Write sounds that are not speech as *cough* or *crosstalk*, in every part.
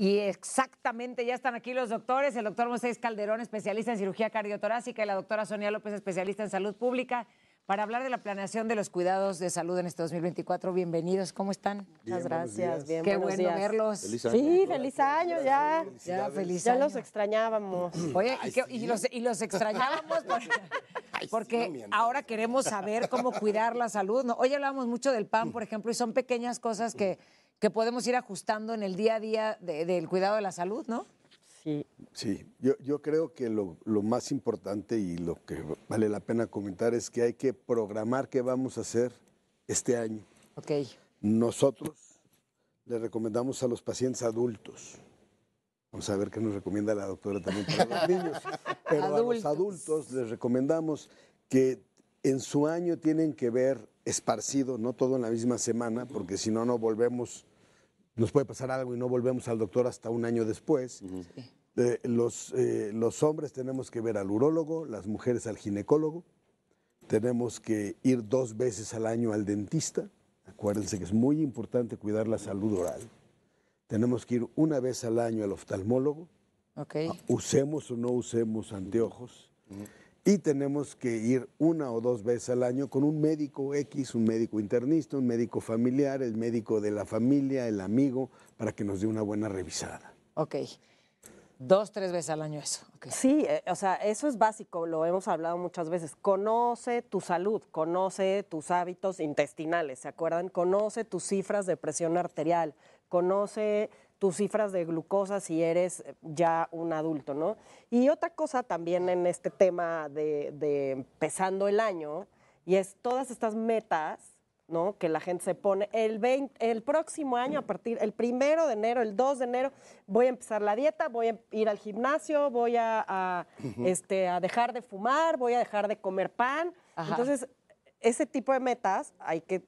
Y exactamente, ya están aquí los doctores, el doctor Moisés Calderón, especialista en cirugía cardiotorácica, y la doctora Sonia López, especialista en salud pública, para hablar de la planeación de los cuidados de salud en este 2024. Bienvenidos, ¿cómo están? Muchas gracias, bien, Qué bueno días. verlos. Feliz año. Sí, feliz año ya. Ya, feliz Ya año. los extrañábamos. *clears throat* Oye, y, que- y los, y los extrañábamos porque, *laughs* porque ahora queremos saber cómo cuidar la salud. ¿no? Hoy hablamos mucho del pan, *clears throat* por ejemplo, y son pequeñas cosas que, que podemos ir ajustando en el día a día de- del cuidado de la salud, ¿no? Sí. Sí, yo, yo creo que lo, lo más importante y lo que vale la pena comentar es que hay que programar qué vamos a hacer este año. Ok. Nosotros le recomendamos a los pacientes adultos. Vamos a ver qué nos recomienda la doctora también para los niños. *laughs* Pero a los adultos les recomendamos que en su año tienen que ver esparcido, no todo en la misma semana, porque si no, no volvemos, nos puede pasar algo y no volvemos al doctor hasta un año después. Eh, los, eh, los hombres tenemos que ver al urólogo, las mujeres al ginecólogo, tenemos que ir dos veces al año al dentista. Acuérdense que es muy importante cuidar la salud oral. Tenemos que ir una vez al año al oftalmólogo, Ok. usemos o no usemos anteojos. Y tenemos que ir una o dos veces al año con un médico X, un médico internista, un médico familiar, el médico de la familia, el amigo, para que nos dé una buena revisada. Ok. Dos, tres veces al año eso. Sí, eh, o sea, eso es básico, lo hemos hablado muchas veces. Conoce tu salud, conoce tus hábitos intestinales, ¿se acuerdan? Conoce tus cifras de presión arterial, conoce tus cifras de glucosa si eres eh, ya un adulto, ¿no? Y otra cosa también en este tema de, de empezando el año, y es todas estas metas ¿no? Que la gente se pone el 20 el próximo año, a partir el primero de enero, el 2 de enero, voy a empezar la dieta, voy a ir al gimnasio, voy a, a, este, a dejar de fumar, voy a dejar de comer pan. Ajá. Entonces, ese tipo de metas hay que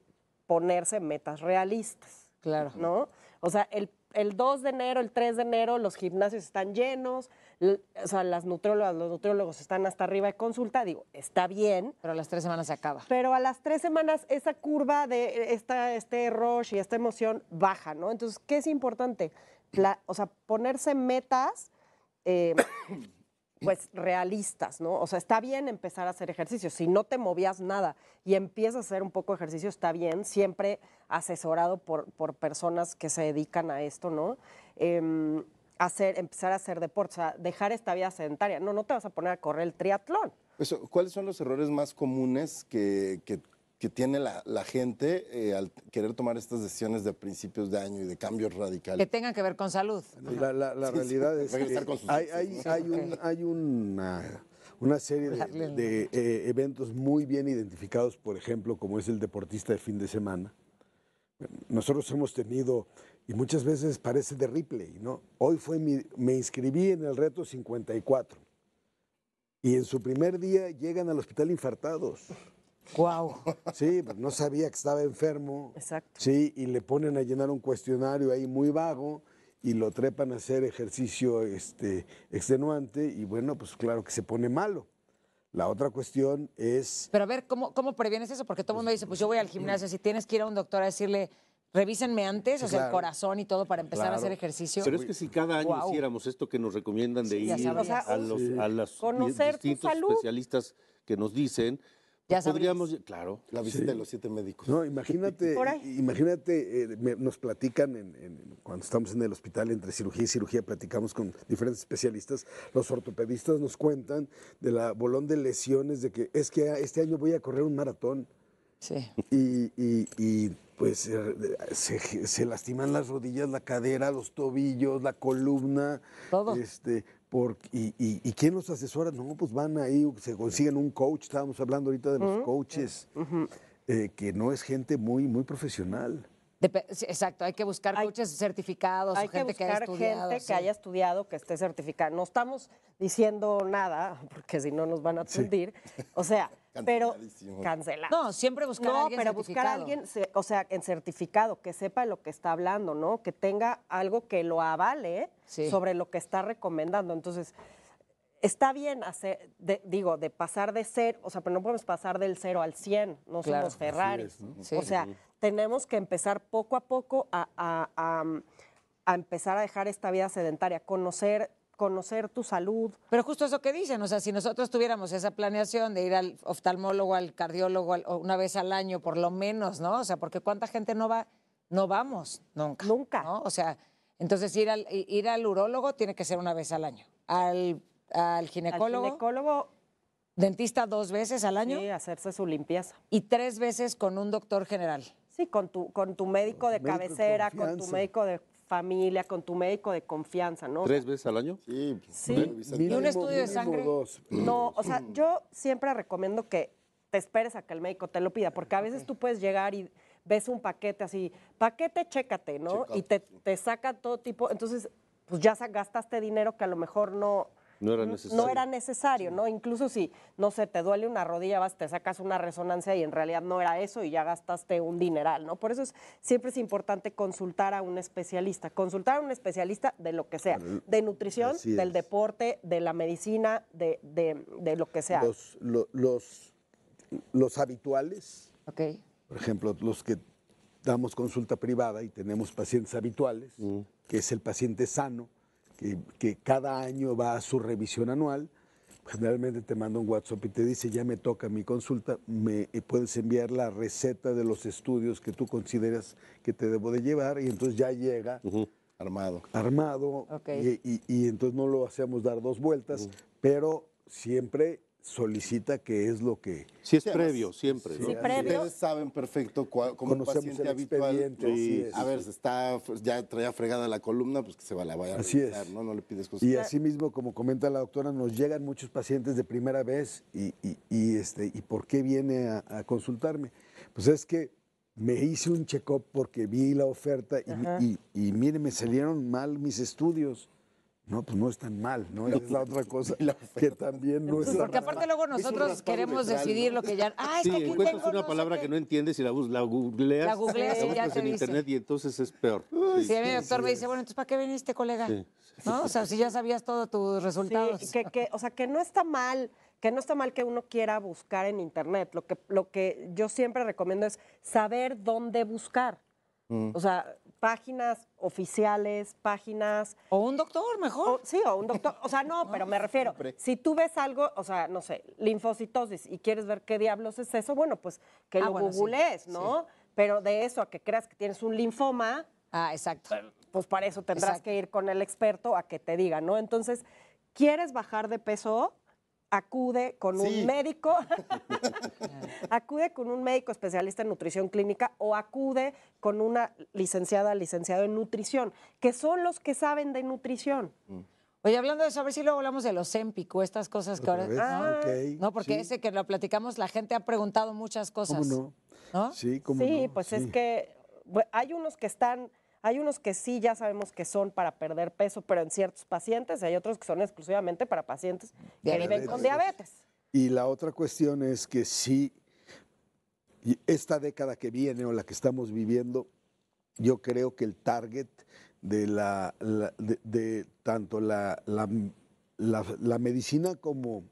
ponerse metas realistas. Claro. ¿no? O sea, el, el 2 de enero, el 3 de enero, los gimnasios están llenos, o sea, las nutriólogas, los nutriólogos están hasta arriba de consulta, digo, está bien, Pero a las tres semanas se acaba. pero a las tres semanas esa curva de esta, este rush y esta emoción baja, ¿no? Entonces, ¿qué es importante? O sea, ponerse metas, eh, pues, realistas, ¿no? O sea, está bien empezar a hacer ejercicio. Si no te movías nada y empiezas a hacer un poco de ejercicio, está bien, siempre asesorado por, por personas que se dedican a esto, ¿no? Em, hacer, empezar a hacer deporte, o sea, dejar esta vida sedentaria. No, no te vas a poner a correr el triatlón. ¿Cuáles son los errores más comunes que, que- que tiene la, la gente eh, al querer tomar estas decisiones de principios de año y de cambios Que radicales? tengan que ver con salud. La, la- la Sí, realidad sí, es que con sus hay, hay- hay un- hay una, una serie de, de, eh, eventos muy bien identificados, por ejemplo, como es el deportista de fin de semana. Nosotros hemos tenido, y muchas veces parece de Ripley, ¿no? Hoy fue mi, me inscribí en el reto 54. Y en su primer día llegan al hospital infartados. Wow. Sí, pues no sabía que estaba enfermo. Exacto. Sí, y le ponen a llenar un cuestionario ahí muy vago y lo trepan a hacer ejercicio este, extenuante y bueno, pues claro que se pone malo. La otra cuestión es, Pero a ver, ¿cómo, cómo previenes eso? Porque todo el mundo dice, pues yo voy al gimnasio, si tienes que ir a un doctor a decirle, revísenme antes, Sí, o sea, el corazón y todo para empezar a hacer ejercicio. Pero es que si cada año hiciéramos esto que nos recomiendan de Sí, ir. O sea, a los, a los conocer tu distintos especialistas que nos dicen, Ya podríamos, claro. La visita de los siete médicos. no, imagínate, *laughs* Por ahí. imagínate, eh, me- nos platican en- en- cuando estamos en el hospital entre cirugía y cirugía, platicamos con diferentes especialistas, los ortopedistas nos cuentan de la bolón de lesiones, de que es que este año voy a correr un maratón. Sí. y, y- y, pues eh, se, se lastiman las rodillas, la cadera, los tobillos, la columna. Todo. Este, por, y, y- y quién los asesora? No, pues van ahí, se consiguen un coach, estábamos hablando ahorita de los coaches, eh, que no es gente muy, muy profesional. Depe- exacto, hay que buscar Hay- coaches certificados, Hay o que gente que, haya buscar estudiado. gente sí. que haya estudiado, que esté certificada. No estamos diciendo nada, porque si no nos van a tundir. O sea, pero cancelar. No, siempre buscar a No, alguien pero buscar a alguien, o sea, en certificado, que sepa lo que está hablando, ¿no? Que tenga algo que lo avale Sí. sobre lo que está recomendando. Entonces, está bien hacer, de- digo, de pasar de ser, o sea, pero no podemos pasar del cero al 100, no Claro. somos Ferrari. Sí. O sea, tenemos que empezar poco a poco a, a- a, a empezar a dejar esta vida sedentaria, conocer, conocer tu salud. Pero justo eso que dicen, o sea, si nosotros tuviéramos esa planeación de ir al oftalmólogo, al cardiólogo al- una vez al año, por lo menos, ¿no? O sea, porque cuánta gente no va, no vamos nunca. Nunca. ¿no? O sea, entonces ir al, ir al urólogo tiene que ser una vez al año. Al, al ginecólogo, Al ginecólogo, dentista dos veces al año sí, hacerse su limpieza. y tres veces con un doctor general. Sí, con tu, con tu médico de médico de cabecera, con tu médico de familia, con tu médico de confianza, ¿no? ¿Tres veces al año? Sí, Sí. ¿Y un estudio de sangre? dos. No, o sea, *clears throat* yo siempre recomiendo que te esperes a que el médico te lo pida, porque a veces tú puedes llegar y ves un paquete así, paquete, chécate, ¿no? Y te, te saca todo tipo, entonces, pues ya gastaste dinero que a lo mejor no, No era necesario. no era necesario, ¿no? Incluso si, no sé, te duele una rodilla, vas, te sacas una resonancia y en realidad no era eso y ya gastaste un dineral, ¿no? Por eso es, siempre es importante consultar a un especialista, consultar a un especialista de lo que sea, de nutrición, del deporte, de la medicina, de, de- de lo que sea. Los, lo- los, los habituales, ¿Ok? por ejemplo, los que damos consulta privada y tenemos pacientes habituales, que es el paciente sano, que, que cada año va a su revisión anual, generalmente te manda un WhatsApp y te dice, ya me toca mi consulta, me eh, puedes enviar la receta de los estudios que tú consideras que te debo de llevar y entonces ya llega Armado. armado Ok. y, y- y entonces no lo hacemos dar dos vueltas, pero siempre solicita que es lo que Sí, es Sí, previo, siempre. ¿no? Sí, previo. Ustedes saben perfecto cuál, como un Conocemos paciente el habitual. así es. A ver, se está, ya traía fregada la columna, pues que se va, la vaya a Así revisar, es. ¿no? No le pides cosas. Y asimismo, como comenta la doctora, nos llegan muchos pacientes de primera vez y, y- y, este, ¿y por qué viene a, a consultarme? Pues es que me hice un check-up porque vi la oferta y, y, y mire, me salieron mal mis estudios. No, pues no están mal, ¿no? Esa es la otra cosa *laughs* La que también no está Porque aparte luego nosotros queremos decidir ¿no? lo que ya... Ah, es Sí, que aquí encuentras tengo una no palabra qué". que no entiendes y la, bus- la googleas. La googleas la y ya buscas te en dice. internet y entonces es peor. Sí, a mí el doctor me dice, bueno, entonces ¿para qué viniste, colega? Sí. ¿No? O sea, si ya sabías todos tus resultados. Sí, que, que, o sea, que no está mal, que no está mal que uno quiera buscar en internet. Lo que, lo que yo siempre recomiendo es saber dónde buscar. O sea, páginas oficiales, páginas. O un doctor, mejor. o- sí, o un doctor. O sea, no, pero me refiero. siempre. Si tú ves algo, o sea, no sé, linfocitosis y quieres ver qué diablos es eso, bueno, pues que Ah, lo bueno, sí, googlees, ¿no? Pero de eso a que creas que tienes un linfoma, Ah, exacto. pues para eso tendrás Exacto. que ir con el experto a que te diga, ¿no? Entonces, ¿quieres bajar de peso? Acude con Sí. un médico, *laughs* acude con un médico especialista en nutrición clínica o acude con una licenciada, licenciado en nutrición, que son los que saben de nutrición. Oye, hablando de eso, a ver si luego hablamos de los Empic o estas cosas que ahora... vez, ¿no? ok, No, porque sí. ese que lo platicamos, la gente ha preguntado muchas cosas. ¿Cómo no? ¿No? Sí, ¿cómo Sí, no? pues Sí. es que hay unos que están, hay unos que sí ya sabemos que son para perder peso, pero en ciertos pacientes, y hay otros que son exclusivamente para pacientes que viven con diabetes. Y la otra cuestión es que y esta década que viene o la que estamos viviendo, yo creo que el target de la, la- de, de tanto la, la, la- la medicina como,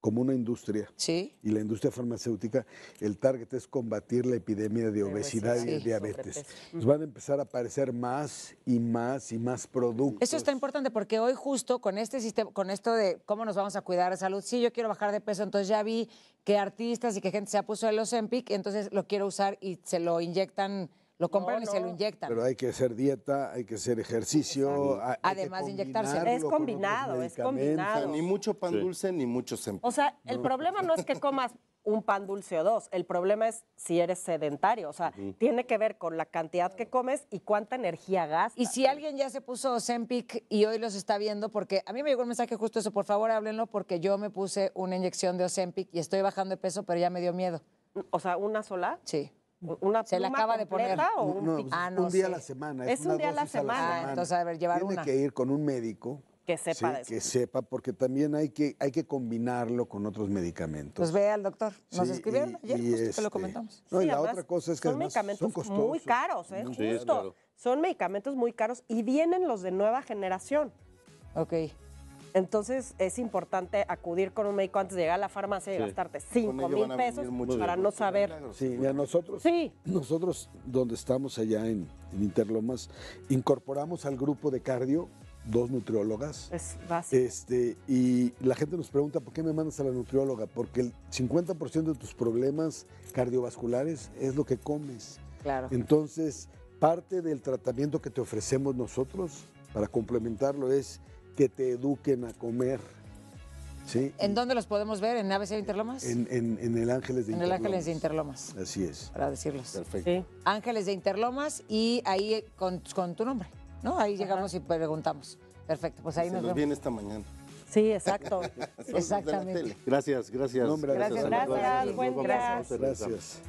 como una industria Sí. y la industria farmacéutica, el target es combatir la epidemia de obesidad y de diabetes. sobrepeso. Nos van a empezar a aparecer más y más y más productos. Eso está importante porque hoy justo con este sistema, con esto de cómo nos vamos a cuidar de salud, sí, yo quiero bajar de peso, entonces ya vi que artistas y que gente se ha puesto el Ozempic, entonces lo quiero usar y se lo inyectan, lo compran y se lo no. inyectan. Pero hay que hacer dieta, hay que hacer ejercicio. hay- Además de inyectarse. Es combinado, es medicamentos. O sea, combinado. ni mucho pan dulce, ni mucho sem- O sea, el problema no es que comas un pan dulce o dos, el problema es si eres sedentario, o sea, tiene que ver con la cantidad que comes y cuánta energía gastas. Y si alguien ya se puso Ozempic y hoy los está viendo, porque a mí me llegó un mensaje justo eso, por favor háblenlo, porque yo me puse una inyección de Ozempic y estoy bajando de peso, pero ya me dio miedo. O sea, una sola, Sí. Una Se la acaba de poner. o un no, pues, Ah, no un día sé. a la semana. Es un día a la semana. Ah, entonces, a ver, llevar Tiene una. que ir con un médico. que sepa sí, de eso. que sepa, porque también hay que, hay que combinarlo con otros medicamentos. Pues ve al doctor. Nos Sí, escribieron y- ayer, y justo que este, lo comentamos. No, y la otra cosa es que son medicamentos son costosos. muy caros, ¿eh? Sí, Justo. claro. Son medicamentos muy caros y vienen los de nueva generación. Ok. Entonces es importante acudir con un médico antes de llegar a la farmacia y Sí. gastarte Con 5 ello mil a pesos para no saber. Sí, mira, nosotros, Sí. nosotros donde estamos allá en, en Interlomas, incorporamos al grupo de cardio dos nutriólogas. Es básico. Este, y la gente nos pregunta, ¿por qué me mandas a la nutrióloga? Porque el 50% de tus problemas cardiovasculares es lo que comes. claro. Entonces, parte del tratamiento que te ofrecemos nosotros para complementarlo es que te eduquen a comer. ¿sí? ¿En dónde los podemos ver? ¿En ABC de Interlomas? En, en- en el Ángeles de En el Ángeles de Interlomas. Interlomas, Así es. para decirlos. Perfecto. Sí. Ángeles de Interlomas y ahí eh, con, con tu nombre, ¿no? Ahí llegamos y preguntamos. Perfecto, pues ahí Se nos vemos. viene esta mañana. Sí, exacto. *laughs* Exactamente. Gracias, gracias. No, Gracias, gracias. Buen vamos a regresar. Gracias.